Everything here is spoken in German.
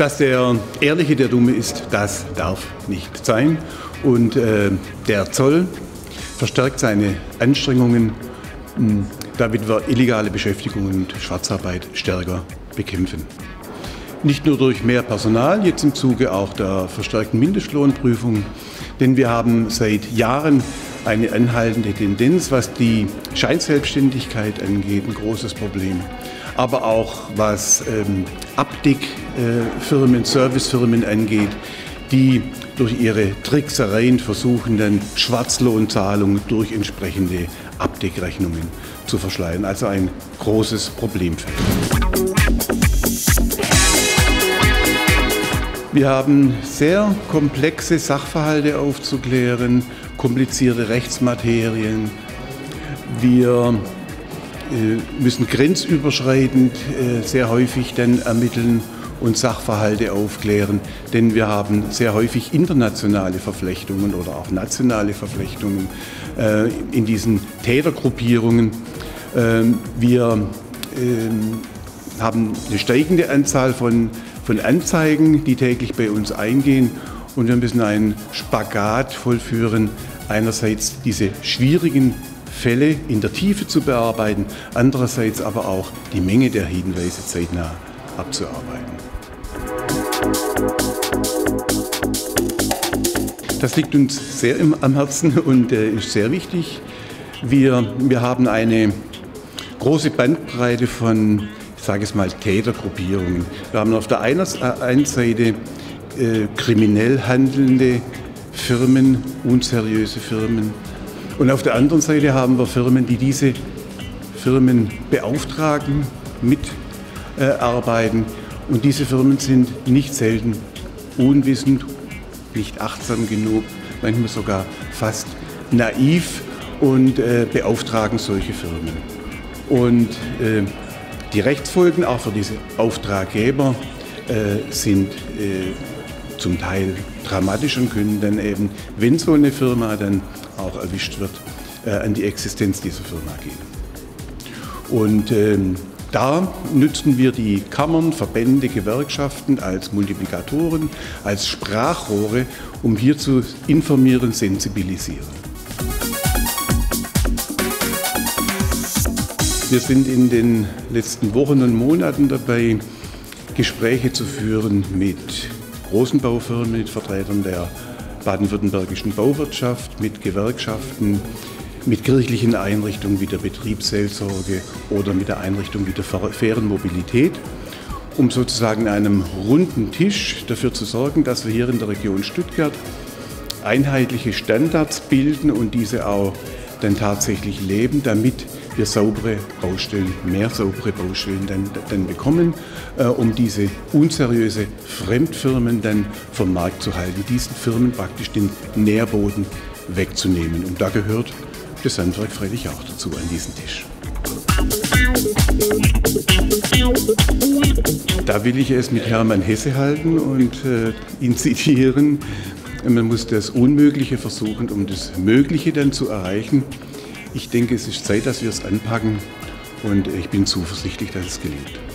Dass der Ehrliche der Dumme ist, das darf nicht sein. Und äh, der Zoll verstärkt seine Anstrengungen, mh, damit wir illegale Beschäftigung und Schwarzarbeit stärker bekämpfen. Nicht nur durch mehr Personal, jetzt im Zuge auch der verstärkten Mindestlohnprüfung, denn wir haben seit Jahren eine anhaltende Tendenz, was die Scheinselbstständigkeit angeht, ein großes Problem. Aber auch was ähm, Abdeckfirmen, Servicefirmen angeht, die durch ihre Tricksereien versuchen, dann Schwarzlohnzahlungen durch entsprechende Abdeckrechnungen zu verschleiern. Also ein großes Problemfeld. Wir haben sehr komplexe Sachverhalte aufzuklären, komplizierte Rechtsmaterien. Wir äh, müssen grenzüberschreitend äh, sehr häufig dann ermitteln und Sachverhalte aufklären, denn wir haben sehr häufig internationale Verflechtungen oder auch nationale Verflechtungen äh, in diesen Tätergruppierungen. Ähm, wir ähm, haben eine steigende Anzahl von, von Anzeigen, die täglich bei uns eingehen. Und wir müssen einen Spagat vollführen, einerseits diese schwierigen Fälle in der Tiefe zu bearbeiten, andererseits aber auch die Menge der Hinweise zeitnah abzuarbeiten. Das liegt uns sehr am Herzen und äh, ist sehr wichtig. Wir, wir haben eine große Bandbreite von, ich sage es mal, Tätergruppierungen. Wir haben auf der einen Seite äh, kriminell handelnde Firmen, unseriöse Firmen. Und auf der anderen Seite haben wir Firmen, die diese Firmen beauftragen, mitarbeiten. Äh, und diese Firmen sind nicht selten unwissend, nicht achtsam genug, manchmal sogar fast naiv und äh, beauftragen solche Firmen. Und äh, die Rechtsfolgen auch für diese Auftraggeber äh, sind äh, zum Teil dramatisch und können dann eben, wenn so eine Firma dann auch erwischt wird, äh, an die Existenz dieser Firma gehen. Und ähm, da nützen wir die Kammern, Verbände, Gewerkschaften als Multiplikatoren, als Sprachrohre, um hier zu informieren, sensibilisieren. Wir sind in den letzten Wochen und Monaten dabei, Gespräche zu führen mit großen Baufirmen, mit Vertretern der baden-württembergischen Bauwirtschaft, mit Gewerkschaften, mit kirchlichen Einrichtungen wie der Betriebsseelsorge oder mit der Einrichtung wie der fairen Mobilität, um sozusagen einem runden Tisch dafür zu sorgen, dass wir hier in der Region Stuttgart einheitliche Standards bilden und diese auch dann tatsächlich leben, damit wir saubere Baustellen, mehr saubere Baustellen dann, dann bekommen, äh, um diese unseriöse Fremdfirmen dann vom Markt zu halten, diesen Firmen praktisch den Nährboden wegzunehmen. Und da gehört das Handwerk freilich auch dazu an diesen Tisch. Da will ich es mit Hermann Hesse halten und äh, ihn zitieren. Man muss das Unmögliche versuchen, um das Mögliche dann zu erreichen. Ich denke, es ist Zeit, dass wir es anpacken und ich bin zuversichtlich, dass es gelingt.